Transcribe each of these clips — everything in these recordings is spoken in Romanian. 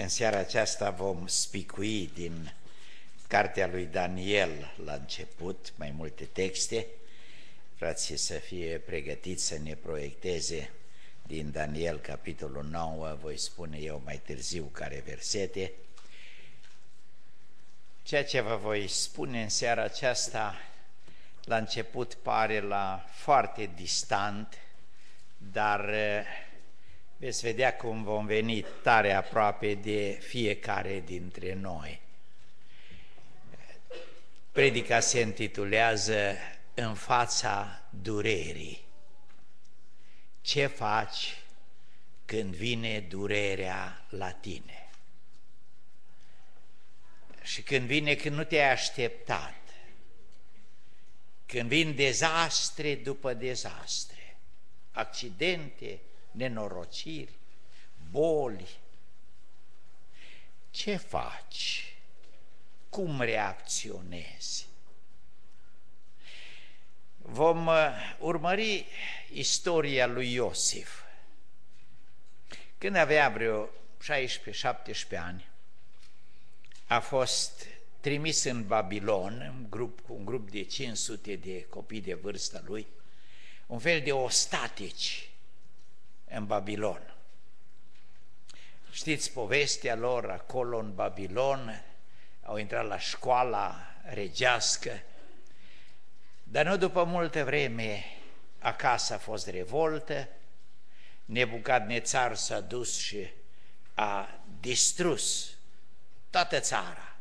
În seara aceasta vom spicui din cartea lui Daniel la început, mai multe texte. Frații să fie pregătiți să ne proiecteze din Daniel, capitolul 9, voi spune eu mai târziu care versete. Ceea ce vă voi spune în seara aceasta, la început pare la foarte distant, dar veți vedea cum vom veni tare aproape de fiecare dintre noi. Predica se intitulează În fața durerii. Ce faci când vine durerea la tine? Și când vine când nu te-ai așteptat, când vin dezastre după dezastre, accidente, nenorociri, boli. Ce faci? Cum reacționezi? Vom uh, urmări istoria lui Iosif. Când avea vreo 16-17 ani, a fost trimis în Babilon, un grup, un grup de 500 de copii de vârstă lui, un fel de ostatici în Babilon. Știți povestea lor acolo în Babilon, au intrat la școala regească, dar nu după multă vreme acasă a fost revoltă, Nebucadnețar s-a dus și a distrus toată țara,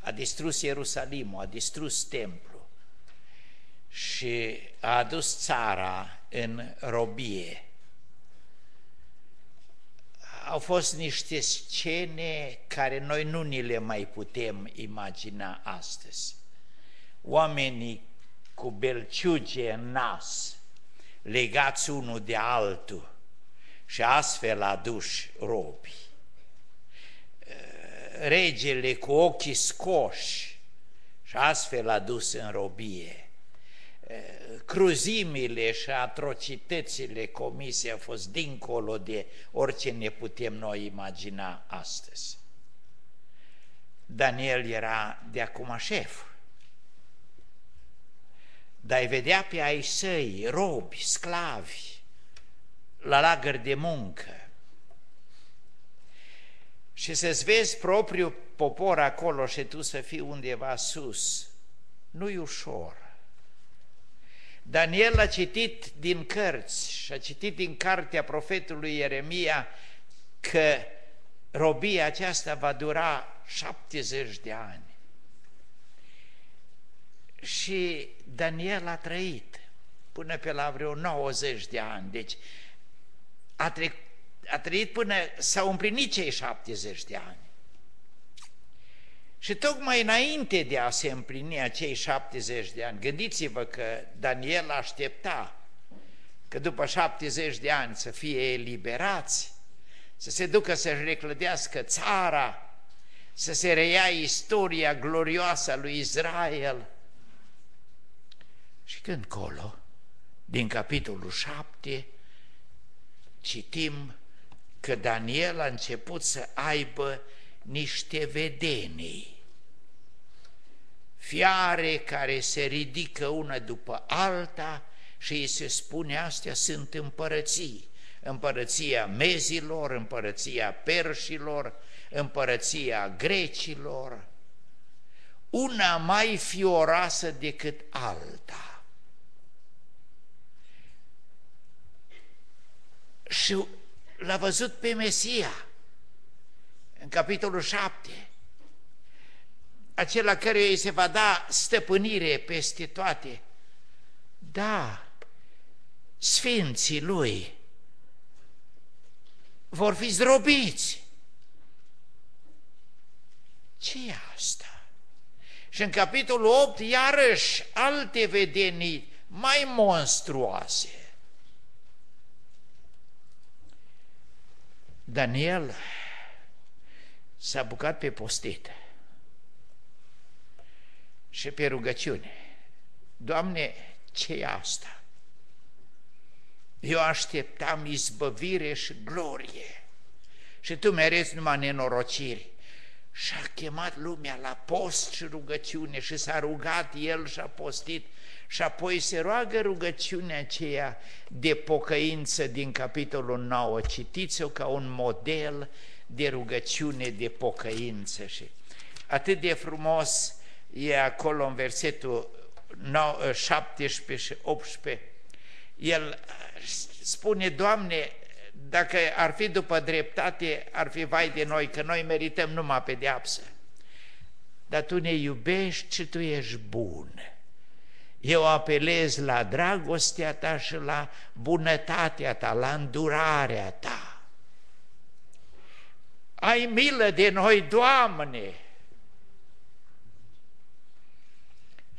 a distrus Ierusalimul, a distrus templu și a adus țara în robie au fost niște scene care noi nu ni le mai putem imagina astăzi. Oamenii cu belciuge în nas, legați unul de altul și astfel aduși robi. Regele cu ochii scoși și astfel adus în robie cruzimile și atrocitățile comise au fost dincolo de orice ne putem noi imagina astăzi. Daniel era de acum șef, dar îi vedea pe ai săi, robi, sclavi, la lagăr de muncă. Și să-ți vezi propriul popor acolo și tu să fii undeva sus, nu-i ușor. Daniel a citit din cărți și a citit din cartea profetului Ieremia că robia aceasta va dura 70 de ani. Și Daniel a trăit până pe la vreo 90 de ani, deci a, tre- a trăit până s-au împlinit cei 70 de ani. Și tocmai înainte de a se împlini acei 70 de ani, gândiți-vă că Daniel aștepta că după 70 de ani să fie eliberați, să se ducă să-și reclădească țara, să se reia istoria glorioasă a lui Israel. Și când colo, din capitolul 7, citim că Daniel a început să aibă niște vedenii. Fiare care se ridică una după alta și îi se spune astea sunt împărății. Împărăția mezilor, împărăția perșilor, împărăția grecilor, una mai fioroasă decât alta. Și l-a văzut pe Mesia, în capitolul 7, acela care îi se va da stăpânire peste toate. Da, sfinții lui vor fi zdrobiți. ce e asta? Și în capitolul 8, iarăși, alte vedenii mai monstruoase. Daniel s-a bucat pe postit și pe rugăciune. Doamne, ce e asta? Eu așteptam izbăvire și glorie și tu mereți numai nenorociri. Și a chemat lumea la post și rugăciune și s-a rugat el și a postit și apoi se roagă rugăciunea aceea de pocăință din capitolul 9. Citiți-o ca un model de rugăciune de pocăință și atât de frumos e acolo în versetul 17 și 18. El spune, Doamne, dacă ar fi după dreptate, ar fi vai de noi, că noi merităm numai pedeapsă. Dar Tu ne iubești și Tu ești bun. Eu apelez la dragostea Ta și la bunătatea Ta, la îndurarea Ta. Ai milă de noi, Doamne!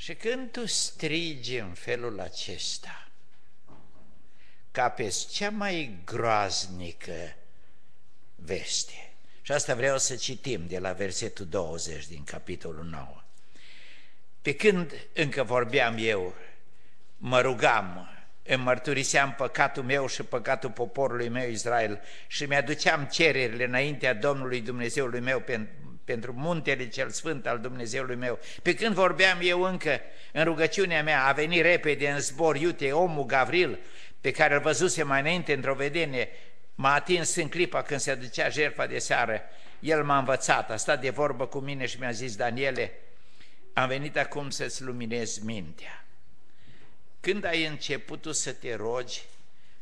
Și când tu strigi în felul acesta, ca pe cea mai groaznică veste. Și asta vreau să citim de la versetul 20 din capitolul 9. Pe când încă vorbeam eu, mă rugam, îmi mărturiseam păcatul meu și păcatul poporului meu Israel și mi-aduceam cererile înaintea Domnului Dumnezeului meu pentru muntele cel sfânt al Dumnezeului meu. Pe când vorbeam eu încă în rugăciunea mea, a venit repede în zbor, iute, omul Gavril, pe care îl văzuse mai înainte într-o vedenie, m-a atins în clipa când se aducea jertfa de seară. El m-a învățat, a stat de vorbă cu mine și mi-a zis, Daniele, am venit acum să-ți luminez mintea. Când ai început tu să te rogi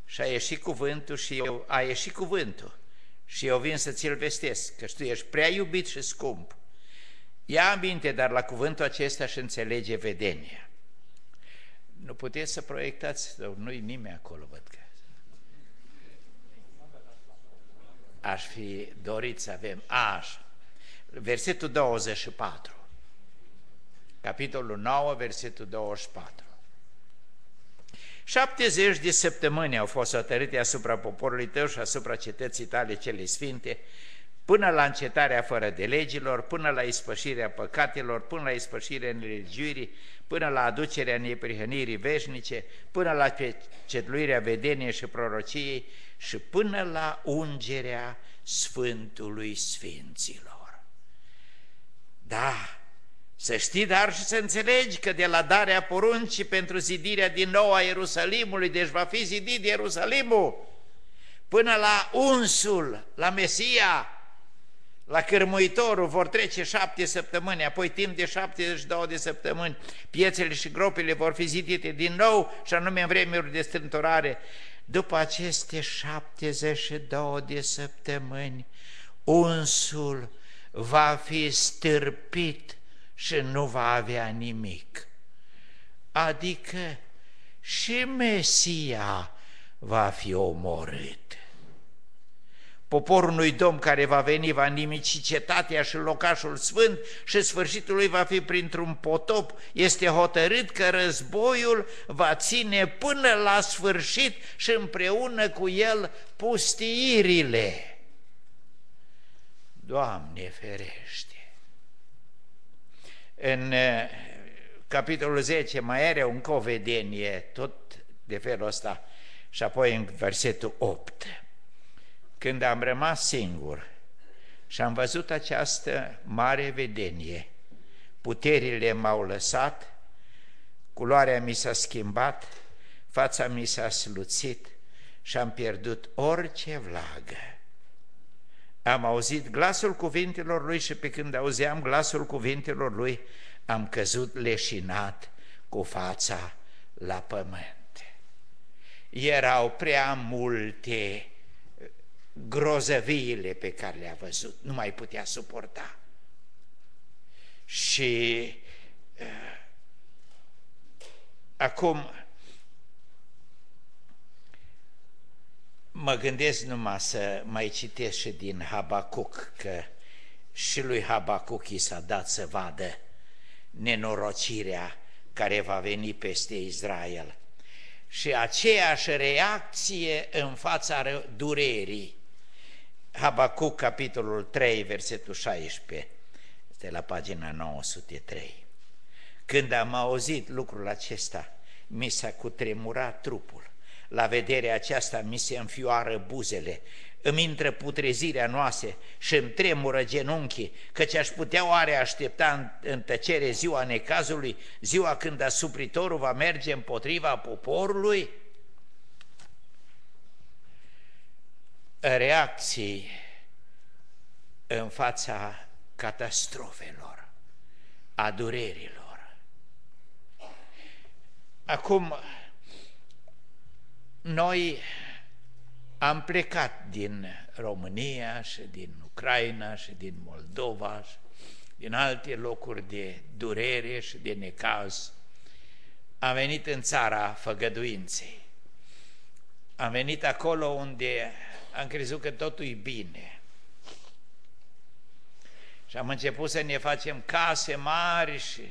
și a ieșit cuvântul și eu, a ieșit cuvântul și eu vin să ți-l vestesc, că tu ești prea iubit și scump. Ia aminte, dar la cuvântul acesta și înțelege vedenia. Nu puteți să proiectați, nu-i nimeni acolo, văd că. Aș fi dorit să avem, așa, versetul 24, capitolul 9, versetul 24. 70 de săptămâni au fost hotărâte asupra poporului tău și asupra cetății tale cele sfinte, până la încetarea fără de legilor, până la ispășirea păcatelor, până la ispășirea nelegiuirii, până la aducerea neprihănirii veșnice, până la cetluirea vedeniei și prorociei și până la ungerea Sfântului Sfinților. Da, să știi, dar și să înțelegi că de la darea poruncii pentru zidirea din nou a Ierusalimului, deci va fi zidit Ierusalimul, până la unsul, la Mesia, la cărmuitorul vor trece șapte săptămâni, apoi timp de 72 de săptămâni, piețele și gropile vor fi zidite din nou și anume în vremuri de strântorare. După aceste 72 de săptămâni, unsul va fi stârpit și nu va avea nimic. Adică și Mesia va fi omorât. Poporul unui domn care va veni va nimici cetatea și locașul sfânt și sfârșitul lui va fi printr-un potop. Este hotărât că războiul va ține până la sfârșit și împreună cu el pustiirile. Doamne ferește! În uh, capitolul 10 mai are un covedenie, tot de felul ăsta, și apoi în versetul 8. Când am rămas singur și am văzut această mare vedenie, puterile m-au lăsat, culoarea mi s-a schimbat, fața mi s-a sluțit și am pierdut orice vlagă. Am auzit glasul cuvintelor lui și pe când auzeam glasul cuvintelor lui, am căzut leșinat cu fața la pământ. Erau prea multe grozăviile pe care le-a văzut, nu mai putea suporta. Și uh, acum mă gândesc numai să mai citesc și din Habacuc, că și lui Habacuc i s-a dat să vadă nenorocirea care va veni peste Israel. Și aceeași reacție în fața durerii. Habacuc, capitolul 3, versetul 16, este la pagina 903. Când am auzit lucrul acesta, mi s-a cutremurat trupul La vederea aceasta mi se înfioară buzele, îmi intră putrezirea noase și îmi tremură genunchii, căci aș putea oare aștepta în tăcere ziua necazului, ziua când asupritorul va merge împotriva poporului? Reacții în fața catastrofelor, a durerilor. Acum, noi am plecat din România și din Ucraina și din Moldova și din alte locuri de durere și de necaz. Am venit în țara făgăduinței. Am venit acolo unde am crezut că totul e bine. Și am început să ne facem case mari și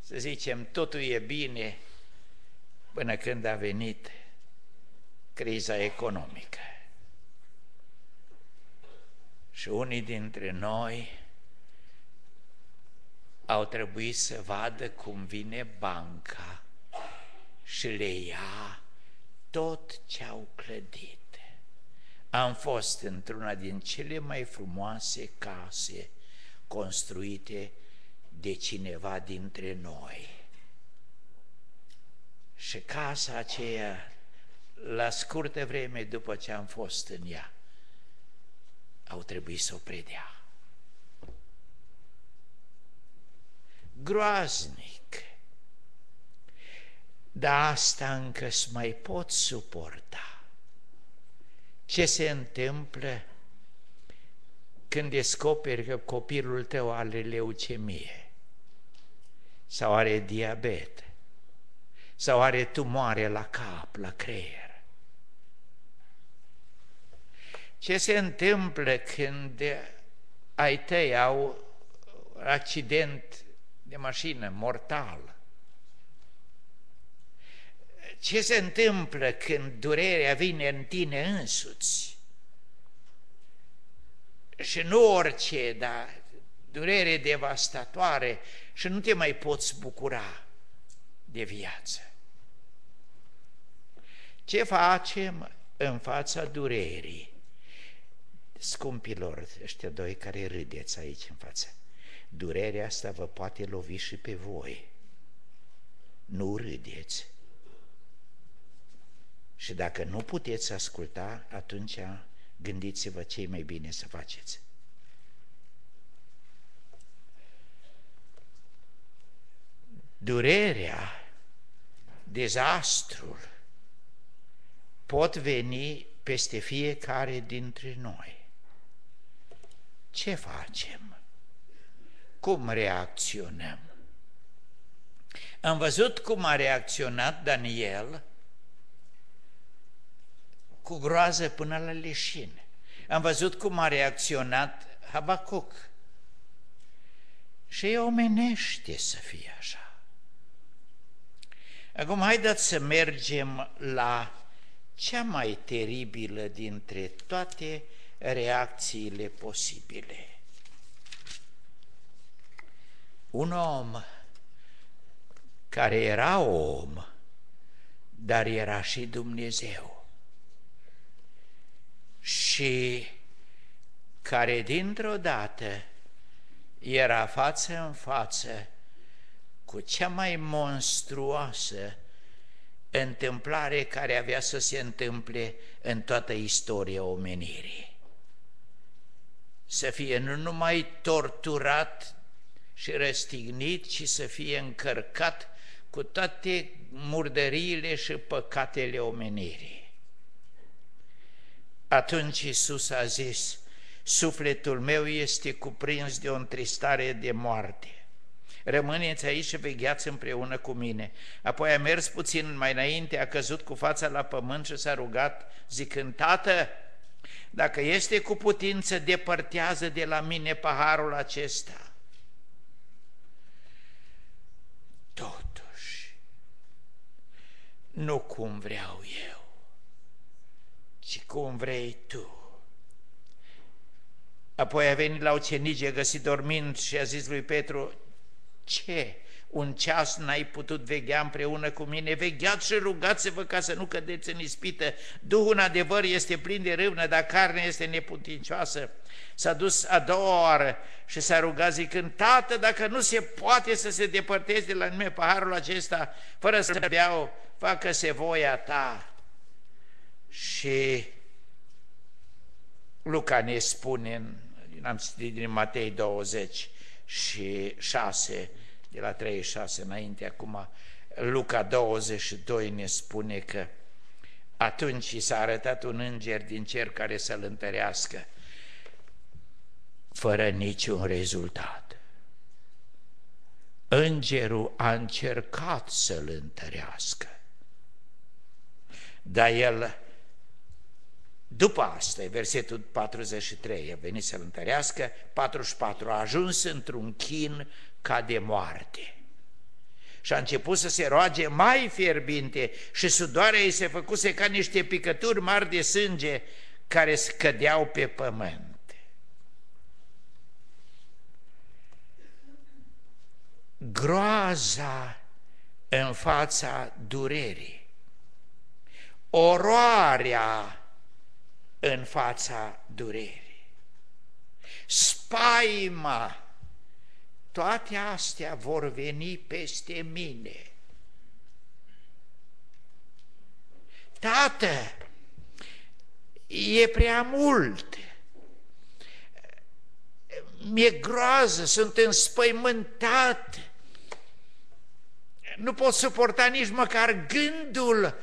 să zicem totul e bine până când a venit criza economică. Și unii dintre noi au trebuit să vadă cum vine banca și le ia tot ce au clădit. Am fost într-una din cele mai frumoase case construite de cineva dintre noi. Și casa aceea la scurtă vreme după ce am fost în ea, au trebuit să o predea. Groaznic. Dar asta încă să mai pot suporta. Ce se întâmplă când descoperi că copilul tău are leucemie sau are diabet sau are tumoare la cap, la creier? Ce se întâmplă când ai tăi au accident de mașină mortal? Ce se întâmplă când durerea vine în tine însuți? Și nu orice, dar durere devastatoare și nu te mai poți bucura de viață. Ce facem în fața durerii? Scumpilor, ăștia doi care râdeți aici în față, durerea asta vă poate lovi și pe voi. Nu râdeți. Și dacă nu puteți asculta, atunci gândiți-vă ce e mai bine să faceți. Durerea, dezastrul pot veni peste fiecare dintre noi ce facem? Cum reacționăm? Am văzut cum a reacționat Daniel cu groază până la leșin. Am văzut cum a reacționat Habacuc. Și e omenește să fie așa. Acum haideți să mergem la cea mai teribilă dintre toate reacțiile posibile. Un om care era om, dar era și Dumnezeu și care dintr-o dată era față în față cu cea mai monstruoasă întâmplare care avea să se întâmple în toată istoria omenirii să fie nu numai torturat și răstignit, ci să fie încărcat cu toate murdăriile și păcatele omenirii. Atunci Iisus a zis, sufletul meu este cuprins de o întristare de moarte. Rămâneți aici și vegheați împreună cu mine. Apoi a mers puțin mai înainte, a căzut cu fața la pământ și s-a rugat zicând, Tată, dacă este cu putință, depărtează de la mine paharul acesta. Totuși, nu cum vreau eu, ci cum vrei tu. Apoi a venit la ucenici, a găsit dormind și a zis lui Petru, ce? Un ceas n-ai putut veghea împreună cu mine, vegheați și rugați-vă ca să nu cădeți în ispită. Duhul în adevăr este plin de râvnă, dar carnea este neputincioasă. S-a dus a doua oară și s-a rugat zicând, Tată, dacă nu se poate să se depărteze de la mine paharul acesta, fără să beau, facă-se voia ta. Și Luca ne spune, am citit din Matei 20 și 6, de la 36 înainte, acum Luca 22 ne spune că atunci i s-a arătat un înger din cer care să-l întărească, fără niciun rezultat. Îngerul a încercat să-l întărească, dar el, după asta, versetul 43, a venit să-l întărească, 44, a ajuns într-un chin ca de moarte. Și a început să se roage mai fierbinte și sudoarea ei se făcuse ca niște picături mari de sânge care scădeau pe pământ. Groaza în fața durerii, oroarea în fața durerii, spaima toate astea vor veni peste mine. Tată, e prea mult. Mi-e groază, sunt înspăimântat. Nu pot suporta nici măcar gândul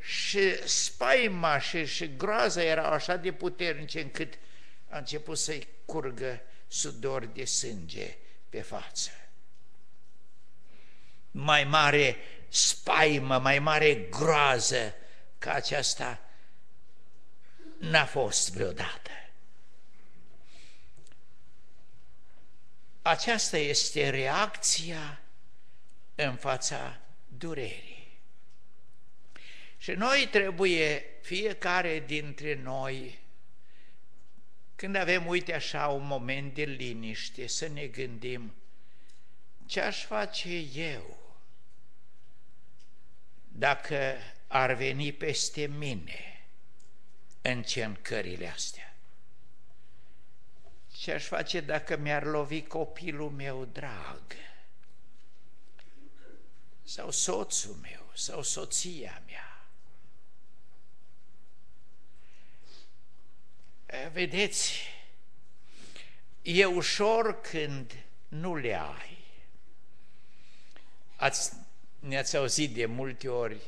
și spaima și, și groaza erau așa de puternice încât a început să-i curgă sudor de sânge pe față. Mai mare spaimă, mai mare groază ca aceasta n-a fost vreodată. Aceasta este reacția în fața durerii. Și noi trebuie, fiecare dintre noi, când avem, uite așa, un moment de liniște, să ne gândim ce aș face eu dacă ar veni peste mine încercările astea? Ce aș face dacă mi-ar lovi copilul meu drag? Sau soțul meu, sau soția mea? Vedeți, e ușor când nu le ai. Ați, ne-ați auzit de multe ori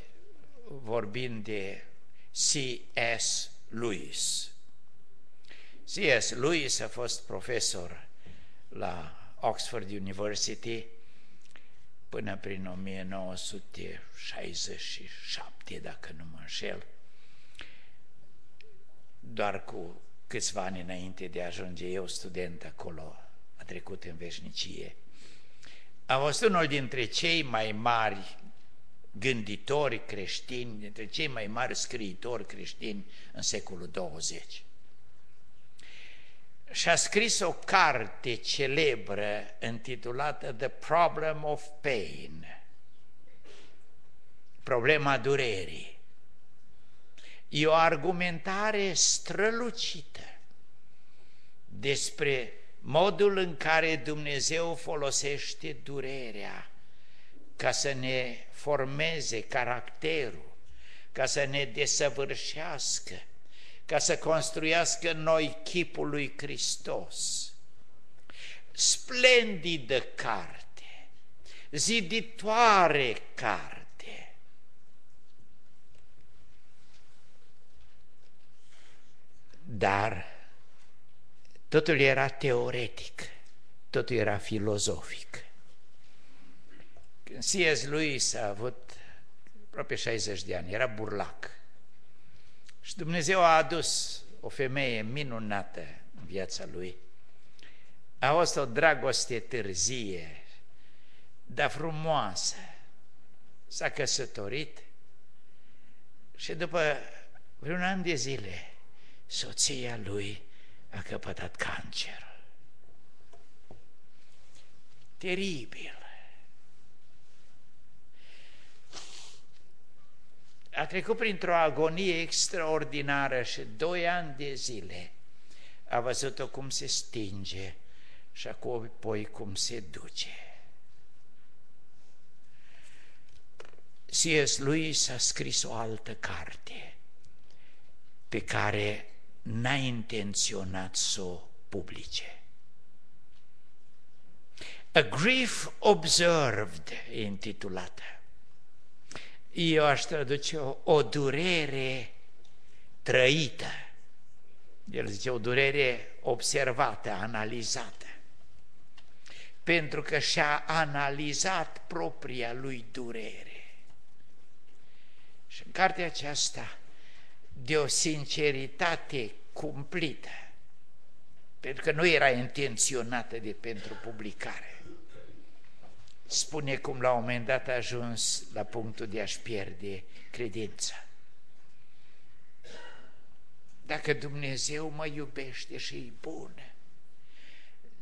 vorbind de C.S. Lewis. C.S. Lewis a fost profesor la Oxford University până prin 1967, dacă nu mă înșel, doar cu câțiva ani înainte de a ajunge eu student acolo, a trecut în veșnicie. A fost unul dintre cei mai mari gânditori creștini, dintre cei mai mari scriitori creștini în secolul 20. Și a scris o carte celebră intitulată The Problem of Pain, problema durerii. E o argumentare strălucită despre modul în care Dumnezeu folosește durerea ca să ne formeze caracterul, ca să ne desăvârșească, ca să construiască noi chipul lui Hristos. Splendidă carte, ziditoare carte, dar totul era teoretic, totul era filozofic. Când C.S. Lewis a avut aproape 60 de ani, era burlac. Și Dumnezeu a adus o femeie minunată în viața lui. A fost o dragoste târzie, dar frumoasă. S-a căsătorit și după vreun an de zile soția lui a căpătat cancer. Teribil. A trecut printr-o agonie extraordinară și doi ani de zile a văzut-o cum se stinge și acum apoi cum se duce. C.S. lui s-a scris o altă carte pe care n-a intenționat să o publice. A Grief Observed e intitulată. Eu aș traduce o, o durere trăită. El zice o durere observată, analizată. Pentru că și-a analizat propria lui durere. Și în cartea aceasta, de o sinceritate cumplită, pentru că nu era intenționată de pentru publicare spune cum la un moment dat a ajuns la punctul de a-și pierde credința. Dacă Dumnezeu mă iubește și e bun,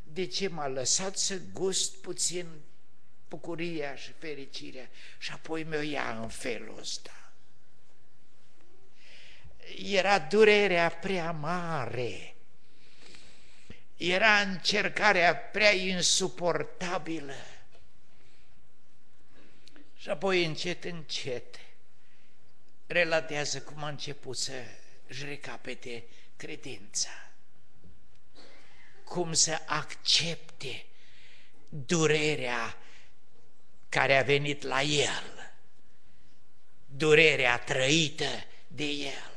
de ce m-a lăsat să gust puțin bucuria și fericirea și apoi mi-o ia în felul ăsta? Era durerea prea mare, era încercarea prea insuportabilă, și apoi încet, încet relatează cum a început să își recapete credința. Cum să accepte durerea care a venit la el, durerea trăită de el.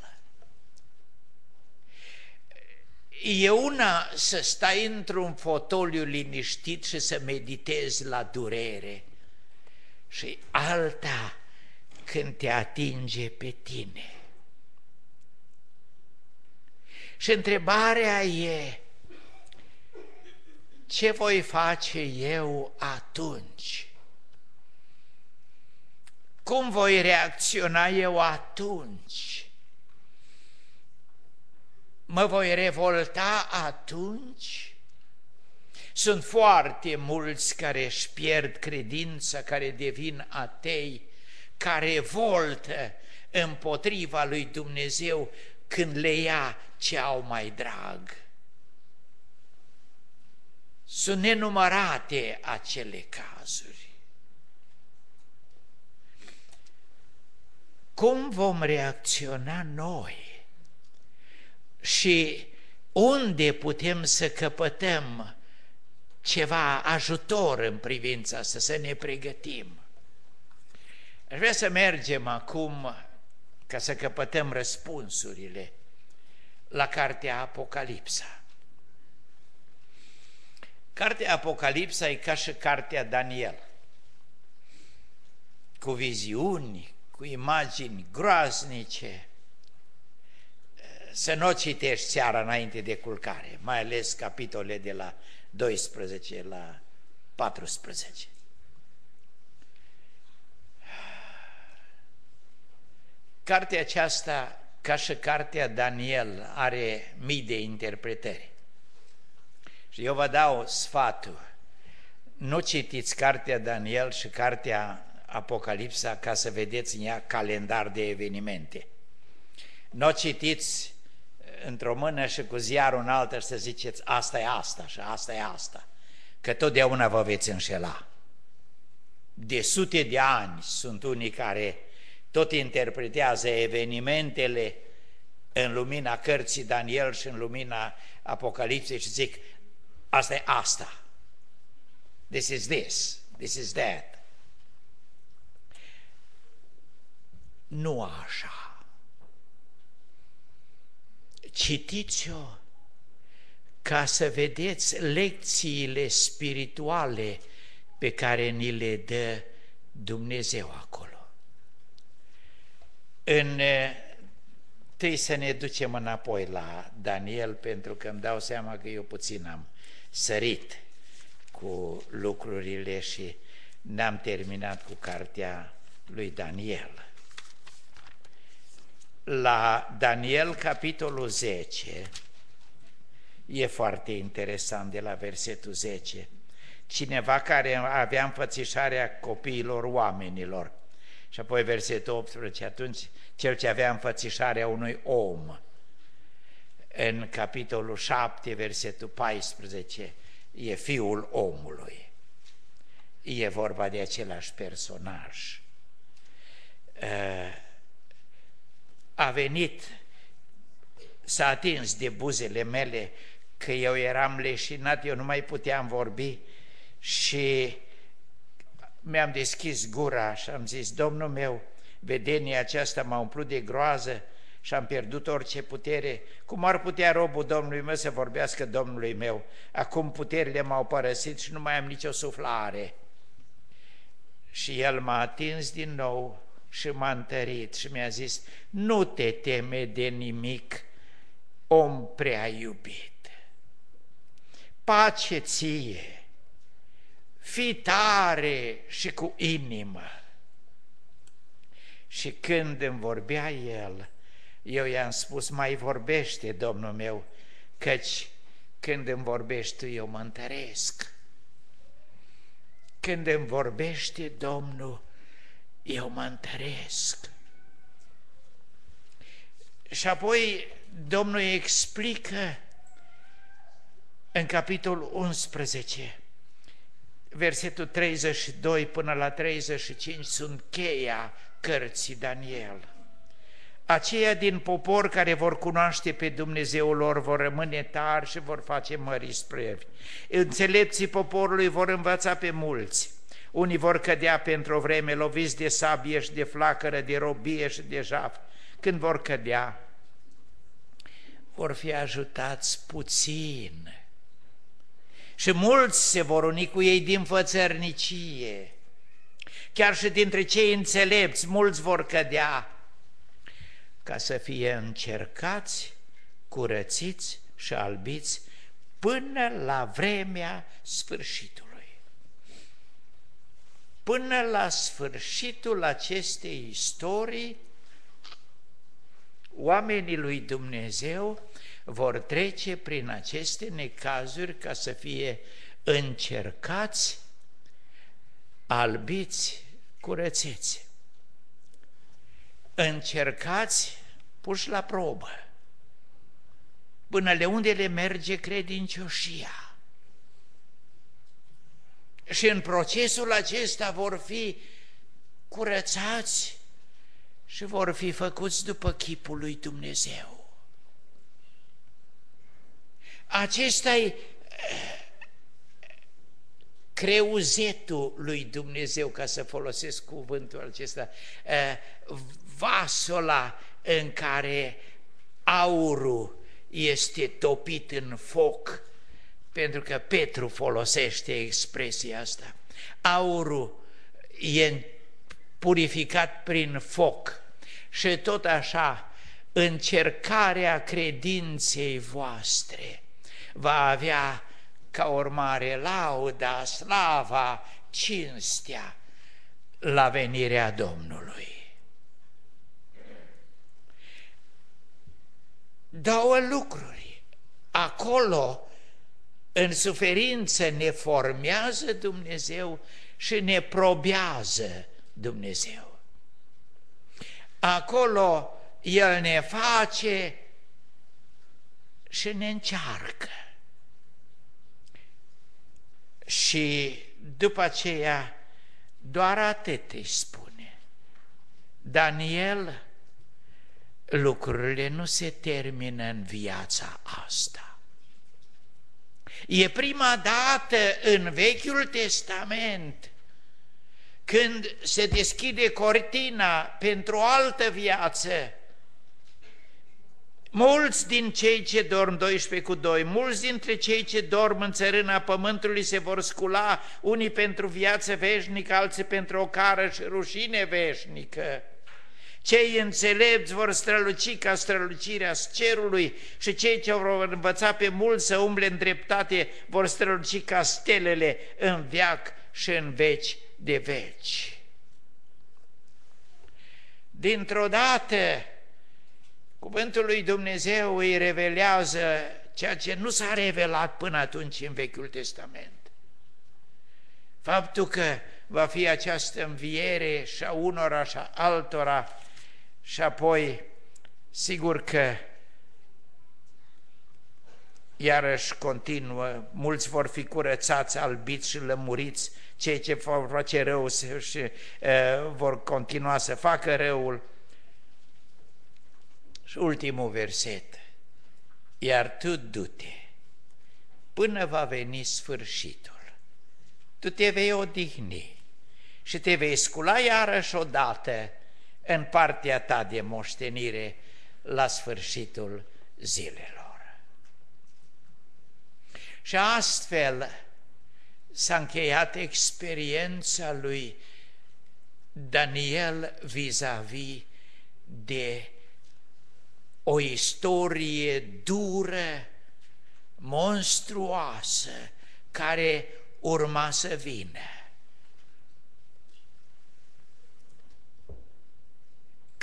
E una să stai într-un fotoliu liniștit și să meditezi la durere, și alta când te atinge pe tine. Și întrebarea e, ce voi face eu atunci? Cum voi reacționa eu atunci? Mă voi revolta atunci? Sunt foarte mulți care își pierd credința, care devin atei, care voltă împotriva lui Dumnezeu când le ia ce au mai drag. Sunt nenumărate acele cazuri. Cum vom reacționa noi? Și unde putem să căpătăm ceva ajutor în privința asta, să ne pregătim. Aș vrea să mergem acum ca să căpătăm răspunsurile la cartea Apocalipsa. Cartea Apocalipsa e ca și cartea Daniel, cu viziuni, cu imagini groaznice. Să nu o citești seara înainte de culcare, mai ales capitole de la 12 la 14. Cartea aceasta, ca și cartea Daniel, are mii de interpretări. Și eu vă dau sfatul, nu citiți cartea Daniel și cartea Apocalipsa ca să vedeți în ea calendar de evenimente. Nu citiți într-o mână și cu ziarul în altă și să ziceți asta e asta și asta e asta, că totdeauna vă veți înșela. De sute de ani sunt unii care tot interpretează evenimentele în lumina cărții Daniel și în lumina Apocalipsei și zic, asta e asta. This is this, this is that. Nu așa citiți-o ca să vedeți lecțiile spirituale pe care ni le dă Dumnezeu acolo. În Tăi să ne ducem înapoi la Daniel, pentru că îmi dau seama că eu puțin am sărit cu lucrurile și n-am terminat cu cartea lui Daniel la Daniel, capitolul 10, e foarte interesant de la versetul 10. Cineva care avea înfățișarea copiilor oamenilor Și apoi versetul 18, atunci cel ce avea înfățișarea unui om. În capitolul 7, versetul 14, e fiul omului. E vorba de același personaj. A venit, s-a atins de buzele mele că eu eram leșinat, eu nu mai puteam vorbi și mi-am deschis gura și am zis, Domnul meu, vedenia aceasta m-a umplut de groază și am pierdut orice putere. Cum ar putea robul Domnului meu să vorbească Domnului meu? Acum puterile m-au părăsit și nu mai am nicio suflare. Și el m-a atins din nou și m-a întărit și mi-a zis, nu te teme de nimic, om prea iubit. Pace ție! Fii tare și cu inimă. Și când îmi vorbea el, eu i-am spus, mai vorbește, Domnul meu, căci când îmi vorbești tu, eu mă întăresc. Când îmi vorbește Domnul, eu mă întăresc. Și apoi Domnul explică în capitolul 11 versetul 32 până la 35 sunt cheia cărții Daniel. Aceia din popor care vor cunoaște pe Dumnezeul lor vor rămâne tari și vor face mări sprăvi. Înțelepții poporului vor învăța pe mulți. Unii vor cădea pentru o vreme loviți de sabie și de flacără, de robie și de jaf. Când vor cădea, vor fi ajutați puțin și mulți se vor uni cu ei din fățărnicie. Chiar și dintre cei înțelepți, mulți vor cădea ca să fie încercați, curățiți și albiți până la vremea sfârșitului. Până la sfârșitul acestei istorii, oamenii lui Dumnezeu vor trece prin aceste necazuri ca să fie încercați, albiți, curățeți. Încercați, puși la probă, până de unde le merge credincioșia. Și în procesul acesta vor fi curățați și vor fi făcuți după chipul lui Dumnezeu. Acesta e creuzetul lui Dumnezeu, ca să folosesc cuvântul acesta, vasul în care aurul este topit în foc, pentru că Petru folosește expresia asta. Aurul e purificat prin foc și tot așa încercarea credinței voastre va avea ca urmare lauda, slava, cinstea la venirea Domnului. Două lucruri. Acolo, în suferință, ne formează Dumnezeu și ne probează Dumnezeu. Acolo El ne face și ne încearcă. Și după aceea doar atât îi spune. Daniel, lucrurile nu se termină în viața asta. E prima dată în Vechiul Testament când se deschide cortina pentru o altă viață Mulți din cei ce dorm 12 cu 2, mulți dintre cei ce dorm în țărâna pământului se vor scula, unii pentru viață veșnică, alții pentru o cară și rușine veșnică. Cei înțelepți vor străluci ca strălucirea cerului și cei ce vor învăța pe mulți să umble în dreptate vor străluci ca stelele în veac și în veci de veci. Dintr-o dată, Cuvântul lui Dumnezeu îi revelează ceea ce nu s-a revelat până atunci în Vechiul Testament. Faptul că va fi această înviere și a unora și a altora și apoi sigur că iarăși continuă, mulți vor fi curățați, albiți și lămuriți, cei ce vor face rău și uh, vor continua să facă răul. Și ultimul verset, iar tu du-te până va veni sfârșitul. Tu te vei odihni și te vei scula iarăși odată în partea ta de moștenire la sfârșitul zilelor. Și astfel s-a încheiat experiența lui Daniel vis-a-vis -vis de o istorie dură, monstruoasă, care urma să vină.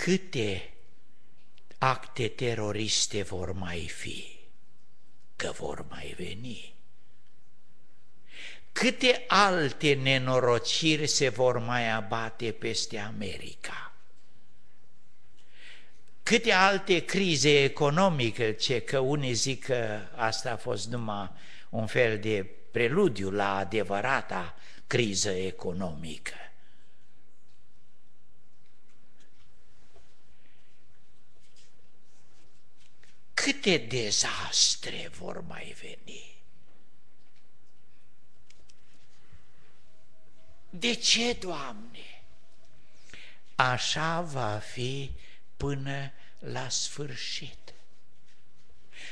Câte acte teroriste vor mai fi, că vor mai veni. Câte alte nenorociri se vor mai abate peste America? Câte alte crize economice, ce că unii zic că asta a fost numai un fel de preludiu la adevărata criză economică. Câte dezastre vor mai veni? De ce, Doamne? Așa va fi până la sfârșit.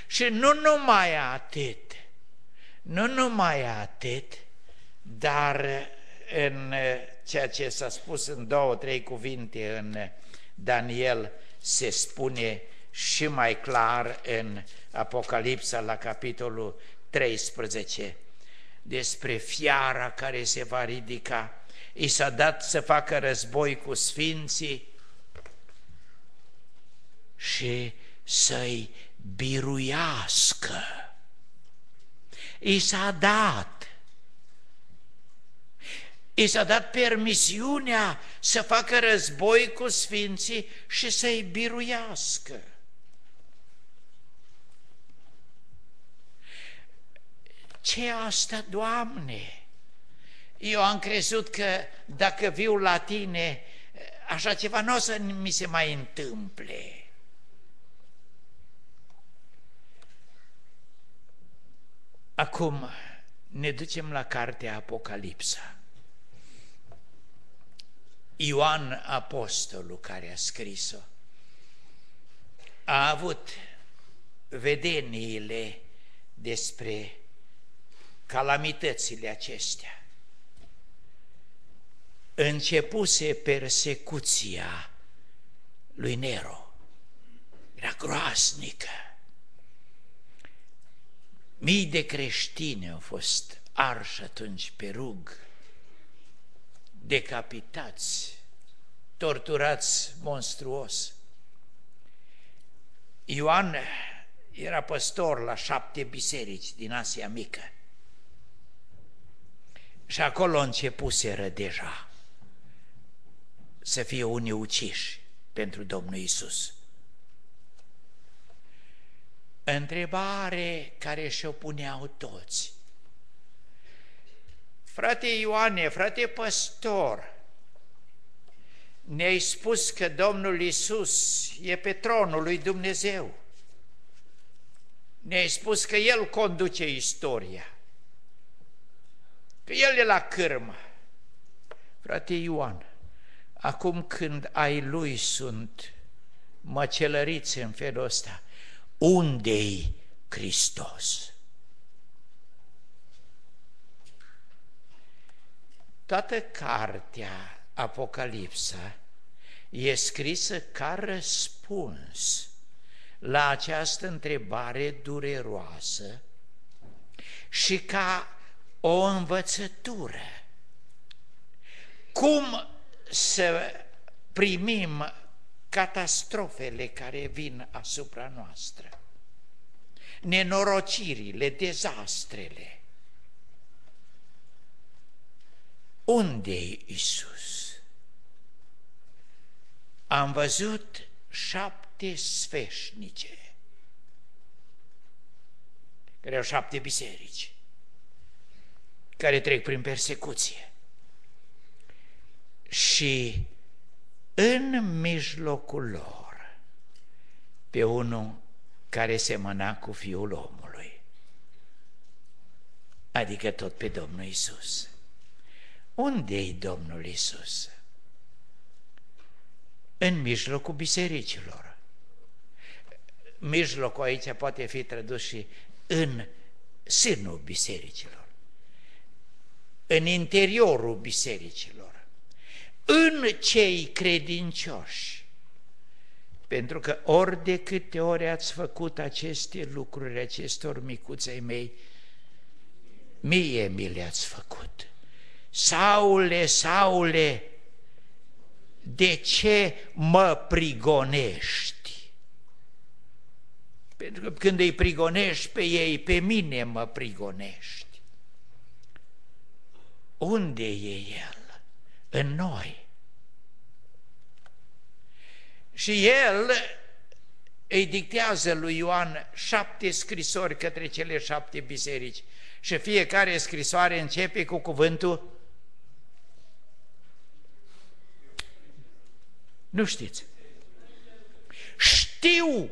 Și nu numai atât, nu numai atât, dar în ceea ce s-a spus în două, trei cuvinte în Daniel, se spune și mai clar în Apocalipsa la capitolul 13 despre fiara care se va ridica. I s-a dat să facă război cu sfinții și să-i biruiască. I s-a dat. I s-a dat permisiunea să facă război cu sfinții și să-i biruiască. Ce asta, Doamne? Eu am crezut că dacă viu la Tine, așa ceva nu o să mi se mai întâmple. Acum ne ducem la cartea Apocalipsa. Ioan Apostolul care a scris-o a avut vedeniile despre calamitățile acestea. Începuse persecuția lui Nero. Era groasnică. Mii de creștini au fost arși atunci pe rug, decapitați, torturați monstruos. Ioan era păstor la șapte biserici din Asia Mică. Și acolo începuseră deja să fie unii uciși pentru Domnul Isus. Întrebare care și-o puneau toți. Frate Ioane, frate păstor, ne-ai spus că Domnul Isus e pe tronul lui Dumnezeu. Ne-ai spus că El conduce istoria. Că el e la cârmă. Frate Ioan, acum când ai lui sunt măcelăriți în felul ăsta, unde-i Hristos? Toată cartea Apocalipsa e scrisă ca răspuns la această întrebare dureroasă și ca o învățătură. Cum să primim catastrofele care vin asupra noastră, nenorocirile, dezastrele. unde e Isus? Am văzut șapte sfeșnice, care au șapte biserici, care trec prin persecuție. Și în mijlocul lor, pe unul care semăna cu Fiul omului, adică tot pe Domnul Isus. Unde-i Domnul Isus? În mijlocul bisericilor. Mijlocul aici poate fi tradus și în sânul bisericilor, în interiorul bisericilor, în cei credincioși. Pentru că ori de câte ori ați făcut aceste lucruri acestor micuței mei, mie mi le-ați făcut. Saule, Saule, de ce mă prigonești? Pentru că când îi prigonești pe ei, pe mine mă prigonești. Unde e El? În noi. Și El îi dictează lui Ioan șapte scrisori către cele șapte biserici și fiecare scrisoare începe cu cuvântul Nu știți. Știu.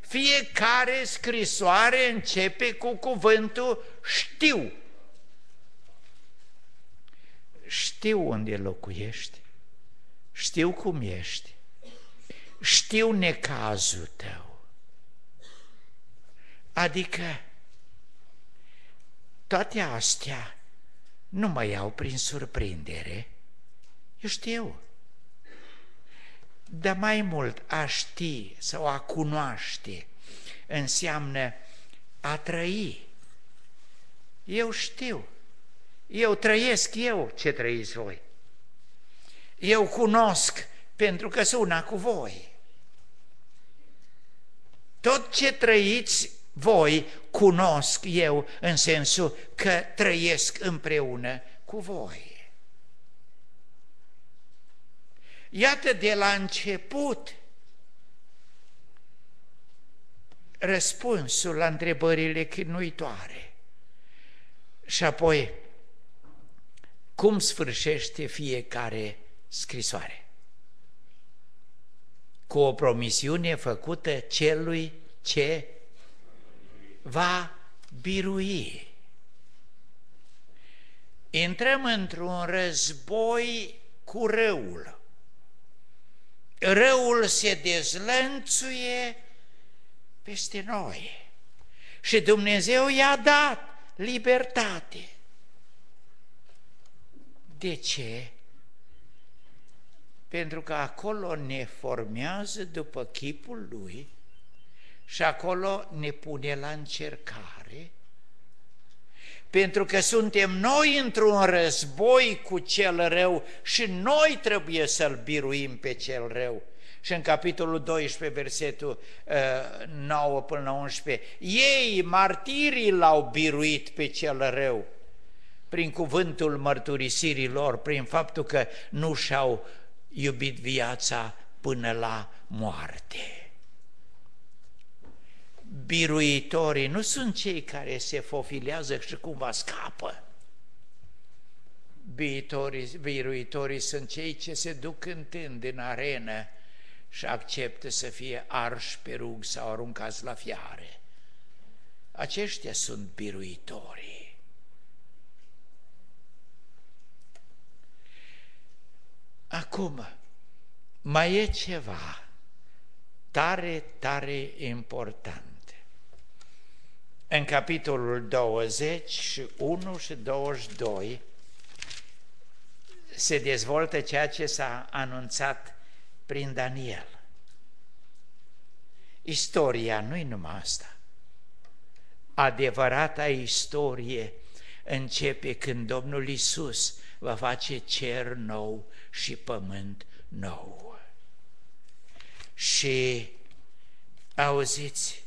Fiecare scrisoare începe cu cuvântul știu. Știu unde locuiești, știu cum ești, știu necazul tău. Adică toate astea nu mă iau prin surprindere, eu știu. Dar mai mult, a ști sau a cunoaște înseamnă a trăi. Eu știu, eu trăiesc eu ce trăiți voi. Eu cunosc pentru că sunt una cu voi. Tot ce trăiți voi cunosc eu în sensul că trăiesc împreună cu voi. Iată de la început răspunsul la întrebările chinuitoare. Și apoi, cum sfârșește fiecare scrisoare? Cu o promisiune făcută celui ce va birui. Intrăm într-un război cu răul răul se dezlănțuie peste noi. Și Dumnezeu i-a dat libertate. De ce? Pentru că acolo ne formează după chipul Lui și acolo ne pune la încercare pentru că suntem noi într-un război cu cel rău și noi trebuie să-l biruim pe cel rău. Și în capitolul 12, versetul uh, 9 până la 11, ei, martirii, l-au biruit pe cel rău prin cuvântul mărturisirii lor, prin faptul că nu și-au iubit viața până la moarte biruitorii nu sunt cei care se fofilează și cumva scapă. Biruitorii, biruitorii sunt cei ce se duc cântând în arenă și acceptă să fie arși pe rug sau aruncați la fiare. Aceștia sunt biruitorii. Acum, mai e ceva tare, tare important în capitolul 21 și 22 se dezvoltă ceea ce s-a anunțat prin Daniel. Istoria nu-i numai asta. Adevărata istorie începe când Domnul Isus va face cer nou și pământ nou. Și auziți,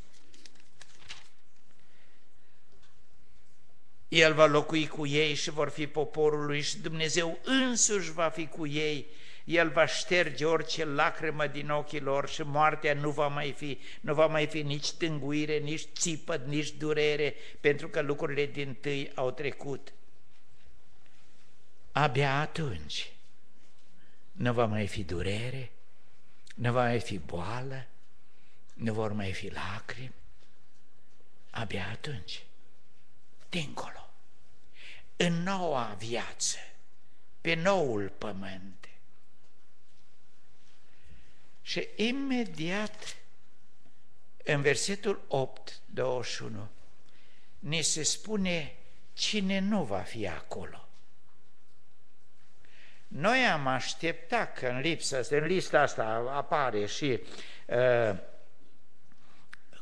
El va locui cu ei și vor fi poporul lui și Dumnezeu însuși va fi cu ei. El va șterge orice lacrimă din ochii lor și moartea nu va mai fi, nu va mai fi nici tânguire, nici țipăt, nici durere, pentru că lucrurile din tâi au trecut. Abia atunci nu va mai fi durere, nu va mai fi boală, nu vor mai fi lacrimi. Abia atunci, dincolo, în noua viață, pe noul pământ. Și imediat, în versetul 8, 21, ne se spune cine nu va fi acolo. Noi am așteptat că în, lipsa, în lista asta apare și uh,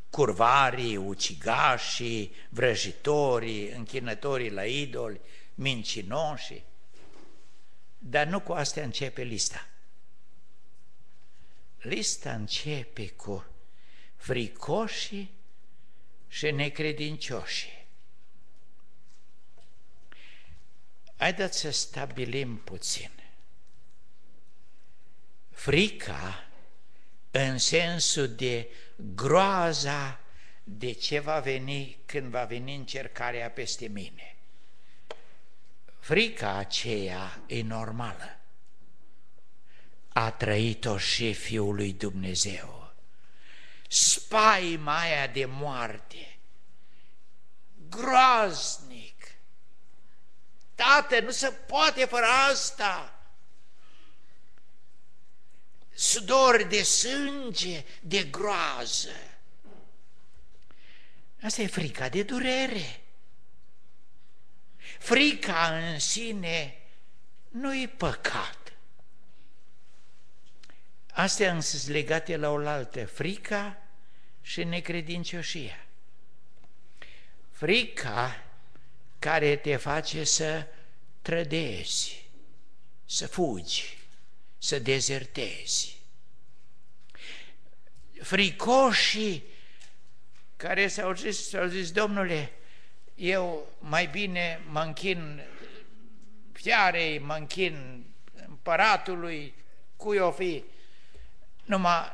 curvarii, ucigașii, vrăjitorii, închinătorii la idoli, mincinoșii. Dar nu cu astea începe lista. Lista începe cu fricoșii și necredincioșii. Haideți să stabilim puțin. Frica în sensul de groaza de ce va veni când va veni încercarea peste mine. Frica aceea e normală. A trăit-o și Fiul lui Dumnezeu. Spaima aia de moarte, groaznic. Tată, nu se poate fără asta sudor de sânge, de groază. Asta e frica de durere. Frica în sine nu e păcat. Astea însă sunt legate la oaltă, frica și necredincioșia. Frica care te face să trădezi, să fugi, să dezertezi. Fricoșii care s-au zis, s-au zis, domnule, eu mai bine mă închin fiarei, mă închin împăratului, cui o fi, nu mă,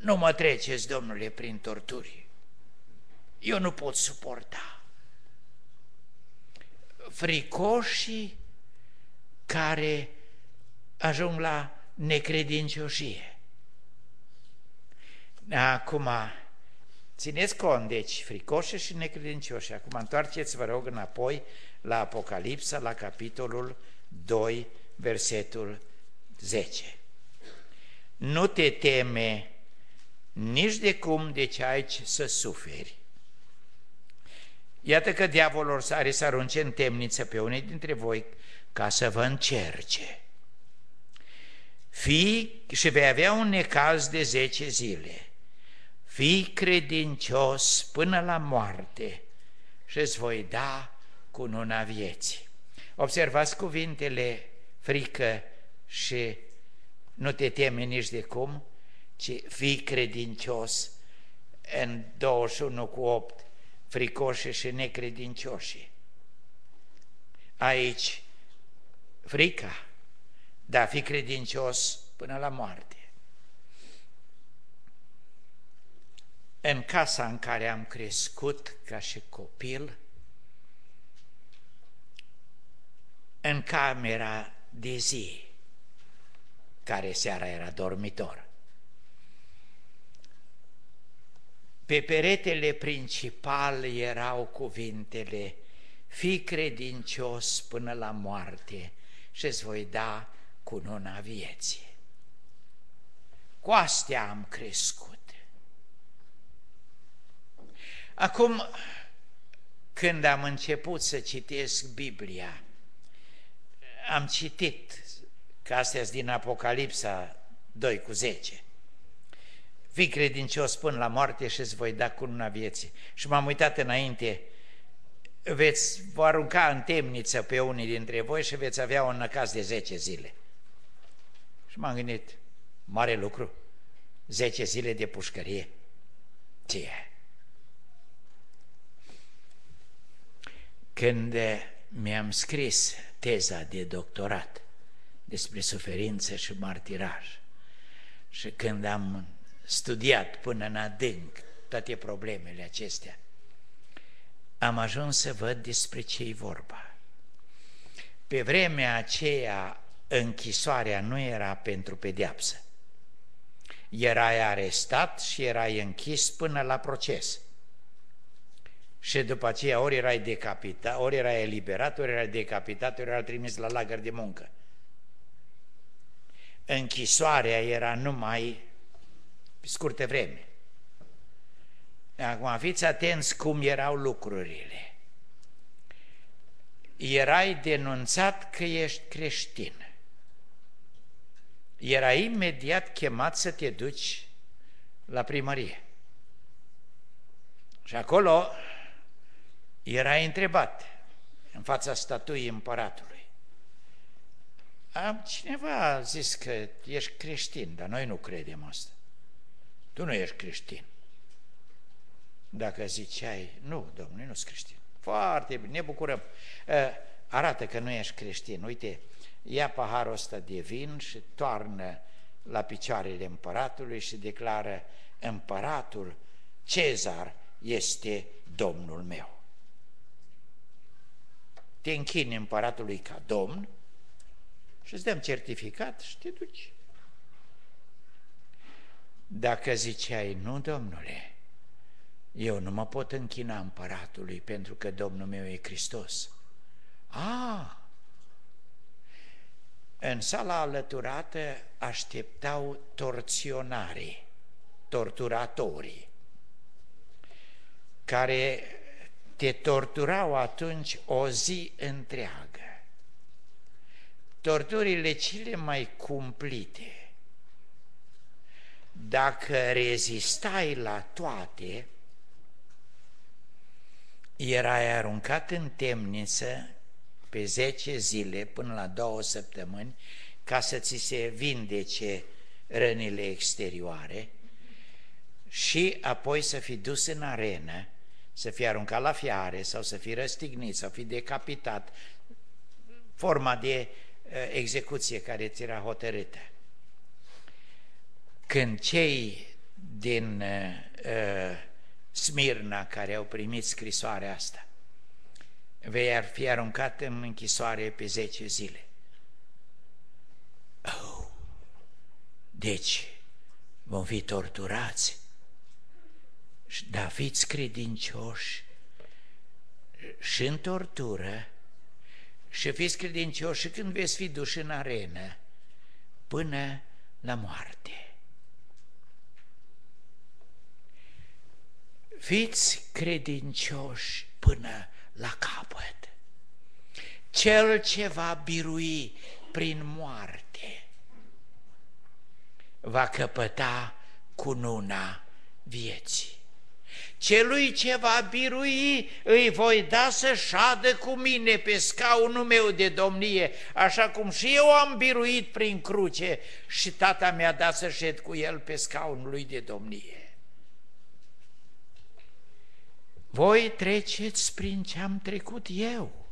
nu mă treceți, domnule, prin torturi. Eu nu pot suporta. Fricoșii care ajung la necredincioșie. Acum, țineți cont, deci, fricoșe și necredincioși. Acum întoarceți, vă rog, înapoi la Apocalipsa, la capitolul 2, versetul 10. Nu te teme nici de cum de ce aici să suferi. Iată că diavolul are să arunce în temniță pe unii dintre voi ca să vă încerce Fii și vei avea un necaz de zece zile. Fii credincios până la moarte și îți voi da cununa vieții. Observați cuvintele frică și nu te teme nici de cum, ci fii credincios în 21 cu 8, fricoși și necredincioși. Aici, frica de a fi credincios până la moarte. În casa în care am crescut ca și copil, în camera de zi, care seara era dormitor. Pe peretele principal erau cuvintele, fi credincios până la moarte și îți voi da cununa vieții. Cu astea am crescut. Acum, când am început să citesc Biblia, am citit, că astea din Apocalipsa 2 cu 10, fii credincios până la moarte și îți voi da cununa vieții. Și m-am uitat înainte, veți vă arunca în temniță pe unii dintre voi și veți avea un năcaz de 10 zile. Și m-am gândit, mare lucru, 10 zile de pușcărie, ce e? Când mi-am scris teza de doctorat despre suferință și martiraj și când am studiat până în adânc toate problemele acestea, am ajuns să văd despre ce-i vorba. Pe vremea aceea, închisoarea nu era pentru pedeapsă. Erai arestat și erai închis până la proces. Și după aceea ori erai decapitat, ori erai eliberat, ori erai decapitat, ori erai trimis la lagăr de muncă. Închisoarea era numai pe scurte vreme. Acum fiți atenți cum erau lucrurile. Erai denunțat că ești creștin. Era imediat chemat să te duci la primărie. Și acolo era întrebat în fața statuii împăratului. Am, cineva a zis că ești creștin, dar noi nu credem asta. Tu nu ești creștin. Dacă ziceai, nu, domnule, nu sunt creștin. Foarte bine, ne bucurăm. Arată că nu ești creștin. Uite, ia paharul ăsta de vin și toarnă la picioarele împăratului și declară, împăratul Cezar este Domnul meu. Te închini împăratului ca domn și îți dăm certificat și te duci. Dacă ziceai, nu, domnule, eu nu mă pot închina împăratului pentru că Domnul meu e Hristos. A, în sala alăturată așteptau torționarii, torturatorii, care te torturau atunci o zi întreagă. Torturile cele mai cumplite, dacă rezistai la toate, erai aruncat în temniță pe 10 zile până la două săptămâni ca să ți se vindece rănile exterioare și apoi să fii dus în arenă, să fii aruncat la fiare sau să fii răstignit sau fi decapitat, forma de uh, execuție care ți era hotărâtă. Când cei din uh, uh Smirna care au primit scrisoarea asta. Vei fi aruncat în închisoare pe 10 zile. Oh, deci vom fi torturați. Da, fiți credincioși și în tortură și fiți credincioși și când veți fi duși în arenă până la moarte. fiți credincioși până la capăt. Cel ce va birui prin moarte va căpăta cununa vieții. Celui ce va birui îi voi da să șadă cu mine pe scaunul meu de domnie, așa cum și eu am biruit prin cruce și tata mi-a dat să șed cu el pe scaunul lui de domnie. Voi treceți prin ce am trecut eu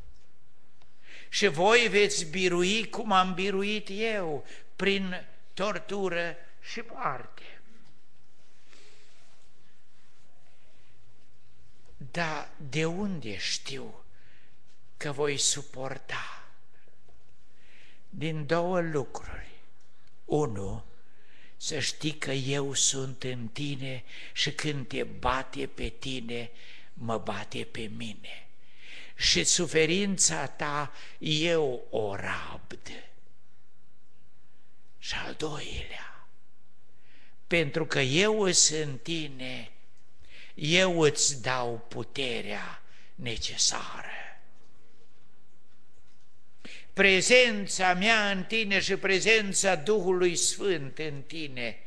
și voi veți birui cum am biruit eu, prin tortură și moarte. Dar de unde știu că voi suporta? Din două lucruri. Unu, să știi că eu sunt în tine și când te bate pe tine, mă bate pe mine și suferința ta eu o rabd. Și al doilea, pentru că eu sunt în tine, eu îți dau puterea necesară. Prezența mea în tine și prezența Duhului Sfânt în tine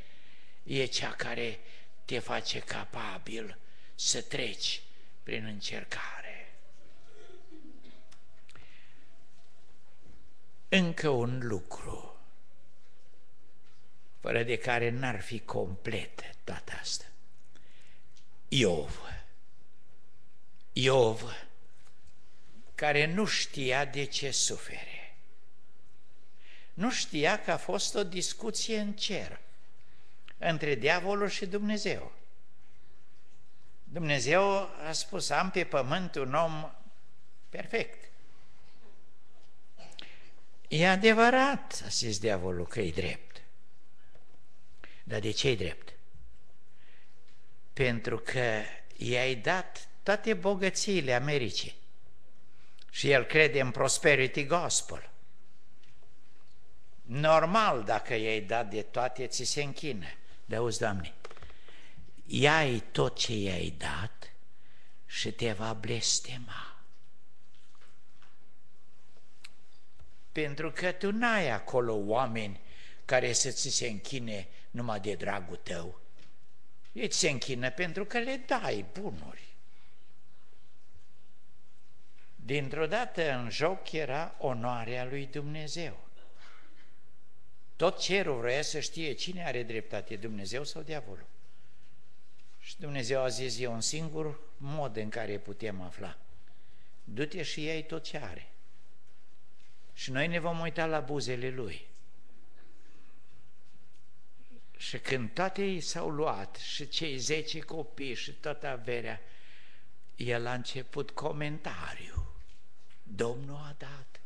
e cea care te face capabil să treci prin încercare. Încă un lucru, fără de care n-ar fi complet toată asta. Iov. Iov care nu știa de ce sufere. Nu știa că a fost o discuție în cer între diavolul și Dumnezeu. Dumnezeu a spus, am pe pământ un om perfect. E adevărat, a zis diavolul, că e drept. Dar de ce e drept? Pentru că i-ai dat toate bogățiile Americii și el crede în prosperity gospel. Normal, dacă i-ai dat de toate, ți se închină. De auzi, Doamne, ia tot ce i-ai dat și te va blestema. Pentru că tu n-ai acolo oameni care să ți se închine numai de dragul tău. Ei ți se închină pentru că le dai bunuri. Dintr-o dată în joc era onoarea lui Dumnezeu. Tot cerul vrea să știe cine are dreptate, Dumnezeu sau diavolul. Și Dumnezeu a zis, e un singur mod în care putem afla. Du-te și ei tot ce are. Și noi ne vom uita la buzele lui. Și când toate ei s-au luat, și cei zece copii și toată averea, el a început comentariu. Domnul a dat,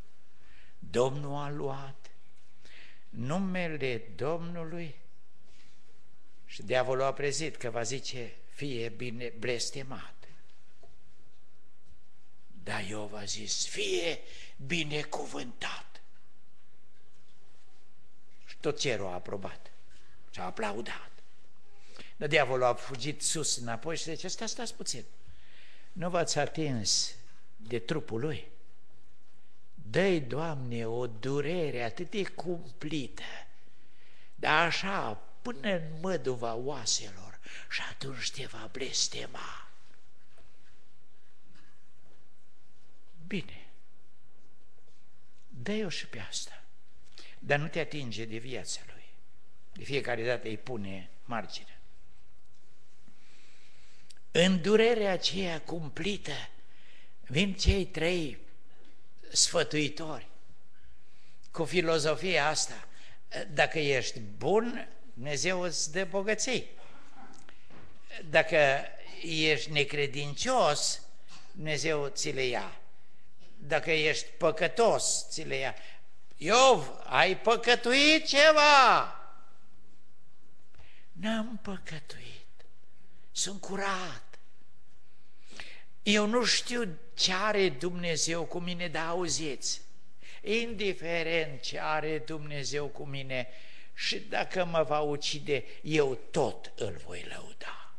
Domnul a luat, numele Domnului și diavolul a prezit că va zice, fie bine blestemat. Dar Iov a zis, fie binecuvântat. Și tot cerul a aprobat și a aplaudat. Dar diavolul a fugit sus înapoi și zice, stați, stați puțin, nu v-ați atins de trupul lui? dă Doamne, o durere atât de cumplită, dar așa, până în măduva oaselor și atunci te va blestema. Bine, dă-i-o și pe asta, dar nu te atinge de viața lui. De fiecare dată îi pune margine. În durerea aceea cumplită vin cei trei sfătuitori cu filozofia asta. Dacă ești bun, Dumnezeu îți dă bogății. Dacă ești necredincios, Dumnezeu ți le ia. Dacă ești păcătos, ți le ia. Iov, ai păcătuit ceva? N-am păcătuit. Sunt curat. Eu nu știu ce are Dumnezeu cu mine, dar auziți, indiferent ce are Dumnezeu cu mine și dacă mă va ucide, eu tot îl voi lăuda.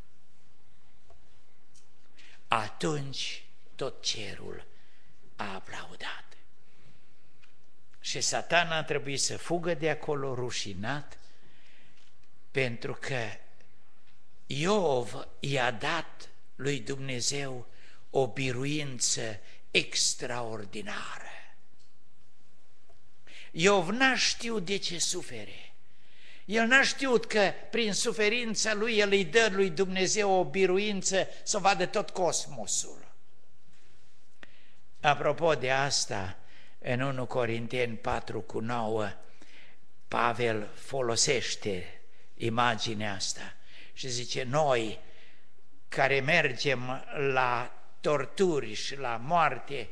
Atunci tot cerul a aplaudat. Și satana a trebuit să fugă de acolo rușinat, pentru că Iov i-a dat lui Dumnezeu o biruință extraordinară. Iov n-a știut de ce sufere. El n-a știut că prin suferința lui el îi dă lui Dumnezeu o biruință să vadă tot cosmosul. Apropo de asta, în 1 Corinteni 4 cu 9, Pavel folosește imaginea asta și zice, noi care mergem la torturi și la moarte,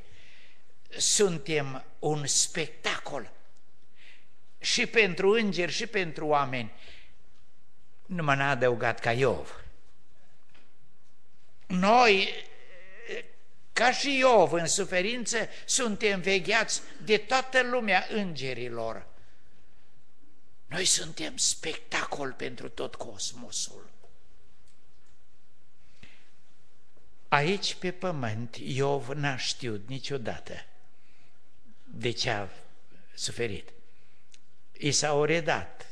suntem un spectacol și pentru îngeri și pentru oameni. Nu n-a adăugat ca Iov. Noi, ca și Iov, în suferință, suntem vegheați de toată lumea îngerilor. Noi suntem spectacol pentru tot cosmosul. Aici pe pământ Iov n-a știut niciodată de ce a suferit. I s-au redat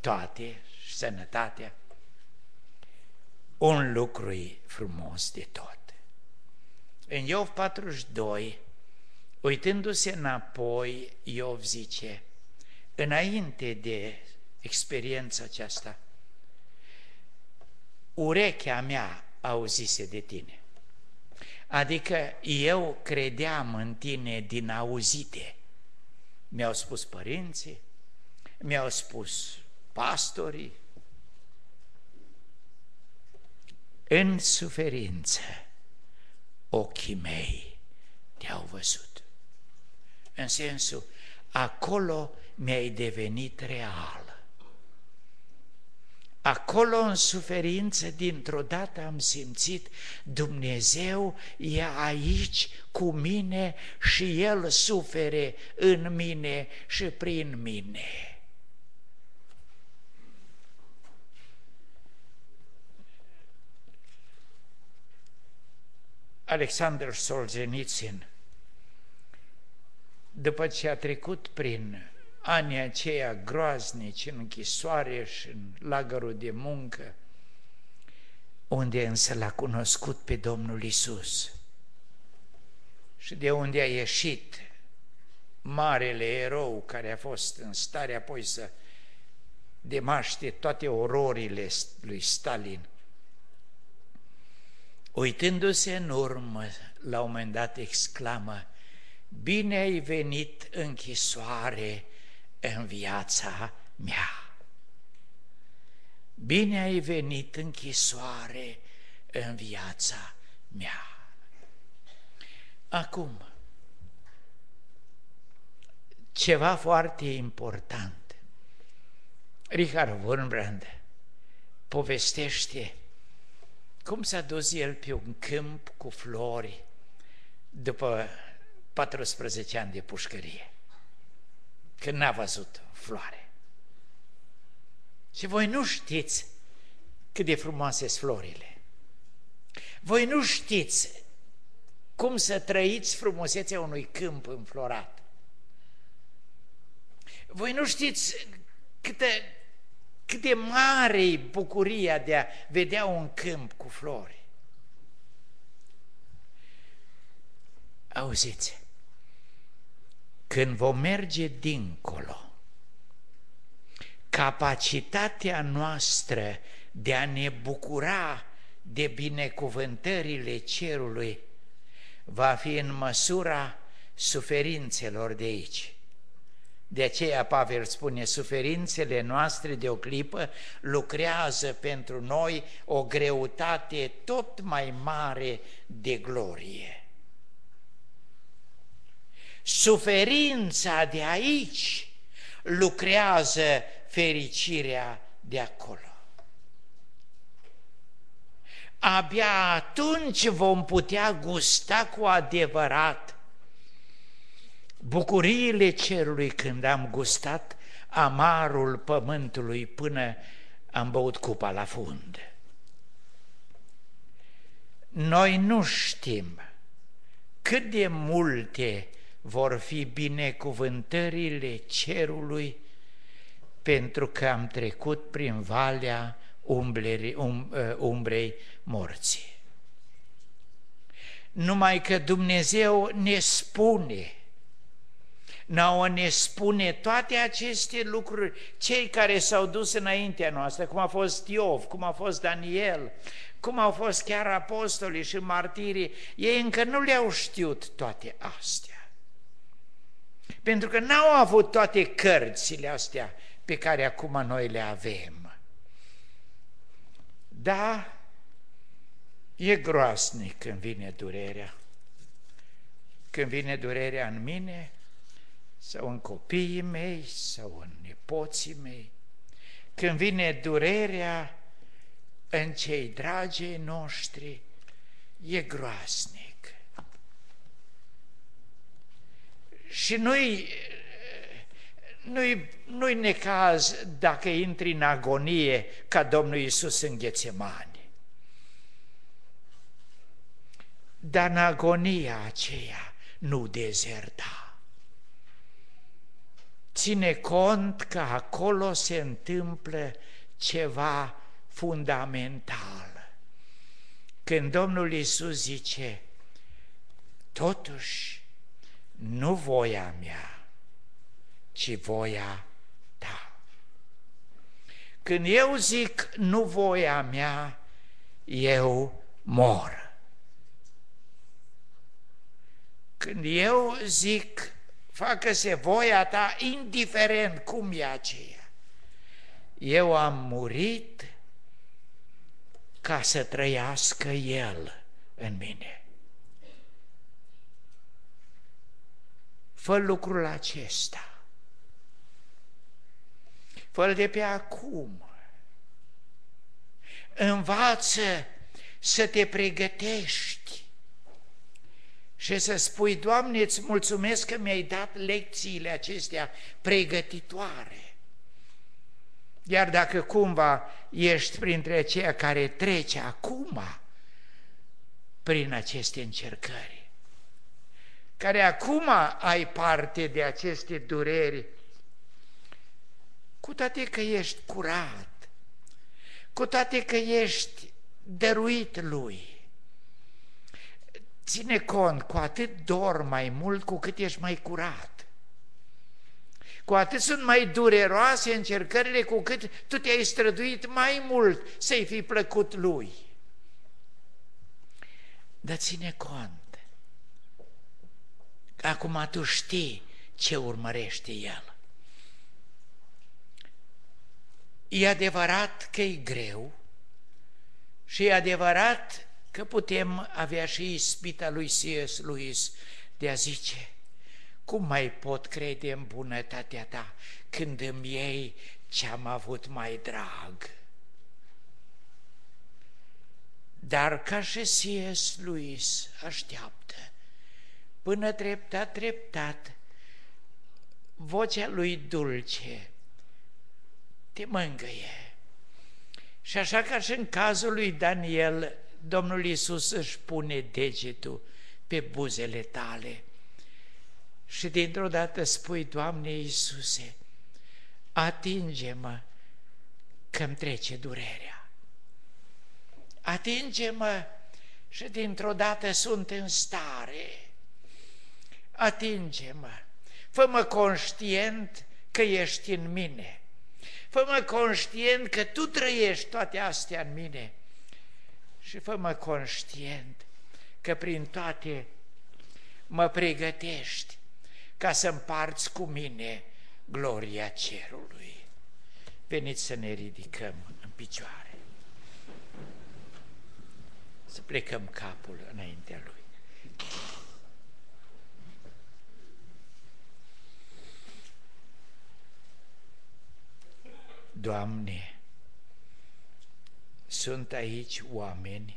toate și sănătatea. Un lucru e frumos de tot. În Iov 42, uitându-se înapoi, Iov zice, înainte de experiența aceasta, urechea mea auzise de tine Adică eu credeam în tine din auzite. Mi-au spus părinții, mi-au spus pastorii, în suferință ochii mei te-au văzut. În sensul, acolo mi-ai devenit real. Acolo în suferință, dintr-o dată am simțit Dumnezeu e aici cu mine și El sufere în mine și prin mine. Alexander Solzhenitsyn, după ce a trecut prin anii aceia groaznici în închisoare și în lagărul de muncă, unde însă l-a cunoscut pe Domnul Isus și de unde a ieșit marele erou care a fost în stare apoi să demaște toate ororile lui Stalin. Uitându-se în urmă, la un moment dat exclamă, Bine ai venit închisoare în viața mea. Bine ai venit închisoare în viața mea. Acum, ceva foarte important. Richard Wurmbrand povestește cum s-a dus el pe un câmp cu flori după 14 ani de pușcărie când n-a văzut floare. Și voi nu știți cât de frumoase sunt florile. Voi nu știți cum să trăiți frumusețea unui câmp înflorat. Voi nu știți câtă, cât de mare e bucuria de a vedea un câmp cu flori. Auziți, când vom merge dincolo, capacitatea noastră de a ne bucura de binecuvântările cerului va fi în măsura suferințelor de aici. De aceea Pavel spune, suferințele noastre de o clipă lucrează pentru noi o greutate tot mai mare de glorie. Suferința de aici lucrează fericirea de acolo. Abia atunci vom putea gusta cu adevărat bucuriile cerului când am gustat amarul pământului până am băut cupa la fund. Noi nu știm cât de multe vor fi binecuvântările cerului pentru că am trecut prin valea umbleri, um, uh, umbrei morții. Numai că Dumnezeu ne spune, nouă ne spune toate aceste lucruri, cei care s-au dus înaintea noastră, cum a fost Iov, cum a fost Daniel, cum au fost chiar apostolii și martirii, ei încă nu le-au știut toate astea. Pentru că n-au avut toate cărțile astea pe care acum noi le avem. Da, e groasnic când vine durerea. Când vine durerea în mine, sau în copiii mei, sau în nepoții mei, când vine durerea în cei dragii noștri, e groasnic. Și nu-i, nu-i, nu-i necaz dacă intri în agonie ca Domnul Iisus în Ghețemani. Dar în agonia aceea nu dezerta. Ține cont că acolo se întâmplă ceva fundamental. Când Domnul Iisus zice, totuși nu voia mea, ci voia ta. Când eu zic nu voia mea, eu mor. Când eu zic, facă-se voia ta, indiferent cum e aceea, eu am murit ca să trăiască El în mine. Fă lucrul acesta. fă de pe acum. Învață să te pregătești și să spui, Doamne, îți mulțumesc că mi-ai dat lecțiile acestea pregătitoare. Iar dacă cumva ești printre aceia care trece acum prin aceste încercări, care acum ai parte de aceste dureri, cu toate că ești curat, cu toate că ești dăruit lui, ține cont, cu atât dor mai mult cu cât ești mai curat. Cu atât sunt mai dureroase încercările cu cât tu te-ai străduit mai mult să-i fi plăcut lui. Dar ține cont. Acum tu știi ce urmărește el. E adevărat că e greu și e adevărat că putem avea și ispita lui C.S. Lewis de a zice cum mai pot crede în bunătatea ta când îmi iei ce-am avut mai drag? Dar ca și C.S. Lewis așteaptă, până treptat, treptat, vocea lui dulce te mângâie. Și așa ca și în cazul lui Daniel, Domnul Iisus își pune degetul pe buzele tale și dintr-o dată spui, Doamne Iisuse, atinge-mă că îmi trece durerea. Atinge-mă și dintr-o dată sunt în stare. Atinge-mă, fă-mă conștient că ești în mine. Fă-mă conștient că Tu trăiești toate astea în mine și fă-mă conștient că prin toate mă pregătești ca să împarți cu mine gloria cerului. Veniți să ne ridicăm în picioare, să plecăm capul înaintea Lui. Doamne, sunt aici oameni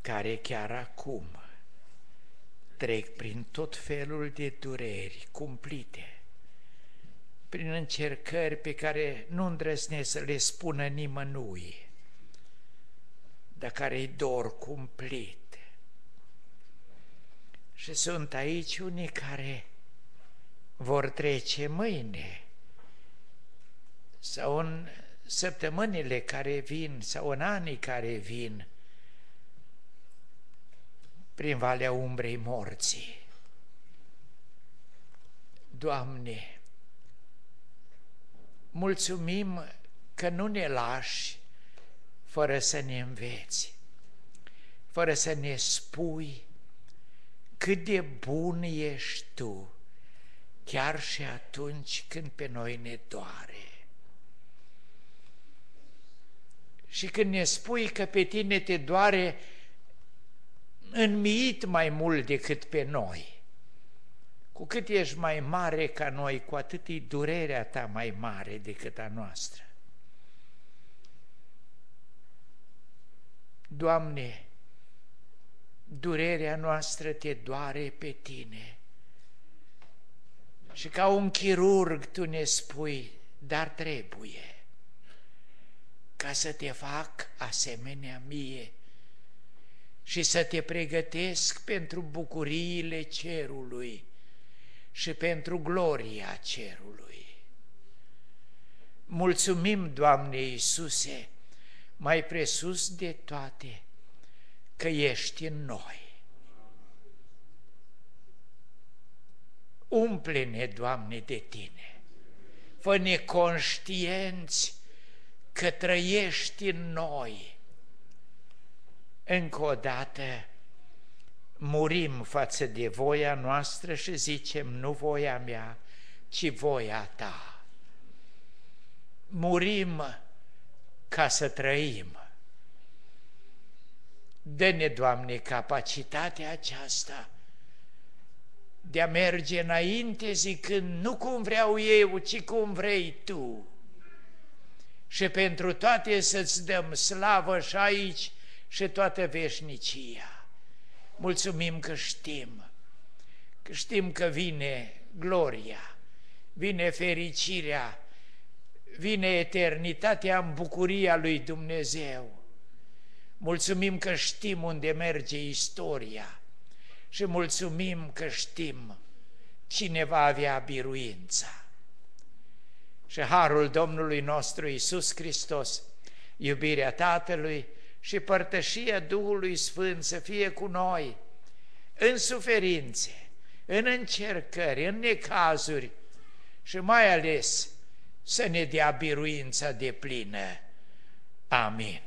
care chiar acum trec prin tot felul de dureri cumplite, prin încercări pe care nu îndrăznesc să le spună nimănui, dar care îi dor cumplit. Și sunt aici unii care vor trece mâine sau în săptămânile care vin sau în anii care vin prin valea umbrei morții. Doamne, mulțumim că nu ne lași fără să ne înveți, fără să ne spui cât de bun ești Tu, chiar și atunci când pe noi ne doare. Și când ne spui că pe tine te doare înmiit mai mult decât pe noi, cu cât ești mai mare ca noi, cu atât e durerea ta mai mare decât a noastră. Doamne, durerea noastră te doare pe tine. Și ca un chirurg tu ne spui, dar trebuie ca să te fac asemenea mie și să te pregătesc pentru bucuriile cerului și pentru gloria cerului. Mulțumim, Doamne Iisuse, mai presus de toate, că ești în noi. Umple-ne, Doamne, de Tine, fă-ne conștienți că trăiești în noi. Încă o dată, murim față de voia noastră și zicem, nu voia mea, ci voia ta. Murim ca să trăim. Dă-ne, Doamne, capacitatea aceasta de a merge înainte zicând, nu cum vreau eu, ci cum vrei Tu. Și pentru toate să-ți dăm slavă și aici și toată veșnicia. Mulțumim că știm, că știm că vine gloria, vine fericirea, vine eternitatea în bucuria lui Dumnezeu. Mulțumim că știm unde merge istoria și mulțumim că știm cine va avea biruința. Și harul Domnului nostru Isus Hristos, iubirea Tatălui și părtășia Duhului Sfânt să fie cu noi în suferințe, în încercări, în necazuri și mai ales să ne dea biruința de plină. Amin.